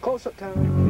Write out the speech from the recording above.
Close-up time.